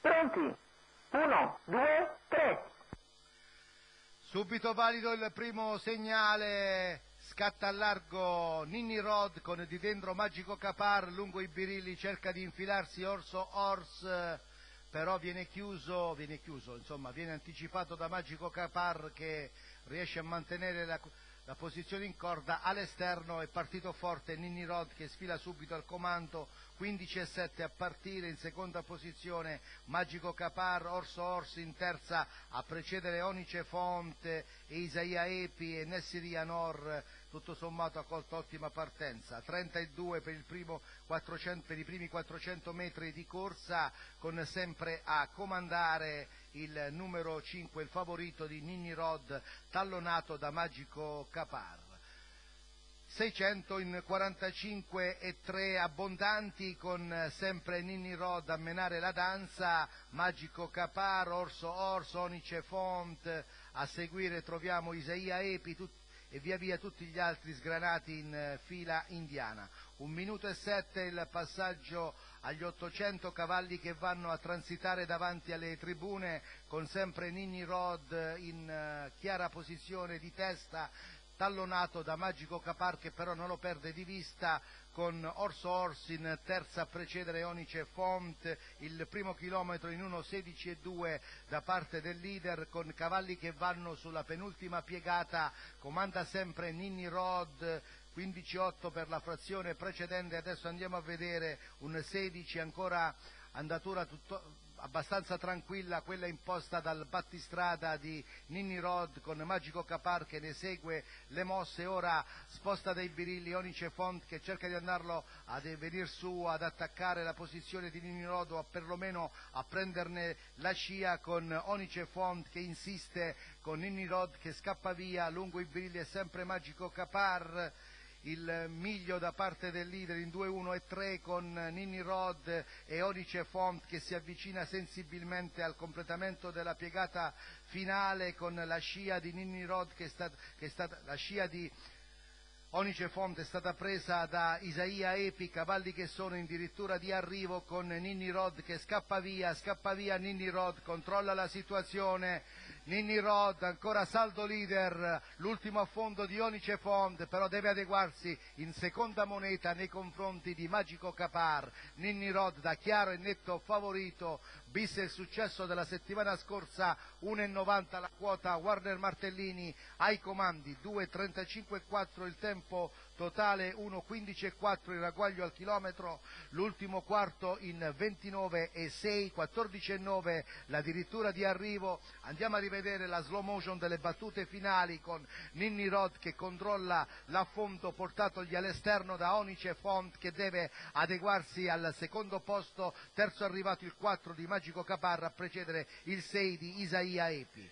Pronti? Uno, due, tre. Subito valido il primo segnale, scatta a largo Ninni Rod con di dentro Magico Capar lungo i birilli, cerca di infilarsi Orso Ors, però viene chiuso, viene chiuso, insomma viene anticipato da Magico Capar che riesce a mantenere la, la posizione in corda, all'esterno è partito forte Ninni Rod che sfila subito al comando, 15 e 7 a partire, in seconda posizione Magico Capar, Orso Orsi in terza a precedere Onice Fonte Isaia Epi e Nessiri Anor, tutto sommato ha colto ottima partenza, 32 per, 400, per i primi 400 metri di corsa con sempre a comandare il numero 5, il favorito di Ninni Rod, tallonato da Magico Capar. 600 in 45 e 3 abbondanti con sempre Ninni Rod a menare la danza, Magico Capar, Orso Orso, Onice Font, a seguire troviamo Isaia Epi tut- e via via tutti gli altri sgranati in fila indiana. Un minuto e sette il passaggio agli 800 cavalli che vanno a transitare davanti alle tribune con sempre Ninni Rod in chiara posizione di testa tallonato da Magico Capar che però non lo perde di vista con Orso Orsi in terza a precedere Onice Font, il primo chilometro in 1.16 e 2 da parte del leader con cavalli che vanno sulla penultima piegata, comanda sempre Ninni Rod, 15-8 per la frazione precedente, adesso andiamo a vedere un 16 ancora andatura tutto, abbastanza tranquilla quella imposta dal battistrada di Ninni Rod con Magico Capar che ne segue le mosse, ora sposta dai birilli Onice Font che cerca di andarlo a venire su ad attaccare la posizione di Ninni Rod o perlomeno a prenderne la scia con Onice Font che insiste con Ninni Rod che scappa via lungo i birilli è sempre Magico Capar il miglio da parte del leader in 2-1 e 3 con Ninni Rod e Onice Font che si avvicina sensibilmente al completamento della piegata finale con la scia di Ninni Rod che è stata, che è stata la scia di Onice Fonte è stata presa da Isaia Epi, cavalli che sono addirittura di arrivo con Ninni Rod che scappa via, scappa via Ninni Rod, controlla la situazione, Ninni Rod ancora saldo leader, l'ultimo affondo di Onice Font, però deve adeguarsi in seconda moneta nei confronti di Magico Capar, Ninni Rod da chiaro e netto favorito, bis il successo della settimana scorsa 1,90 la quota Warner Martellini ai comandi 2,35,4 il tempo totale 1.15.4 il ragguaglio al chilometro, l'ultimo quarto in 29.6, 14.9 l'addirittura di arrivo. Andiamo a rivedere la slow motion delle battute finali con Ninni Rod che controlla l'affondo portatogli all'esterno da Onice Font che deve adeguarsi al secondo posto, terzo arrivato il 4 di Magico Caparra a precedere il 6 di Isaia Epi.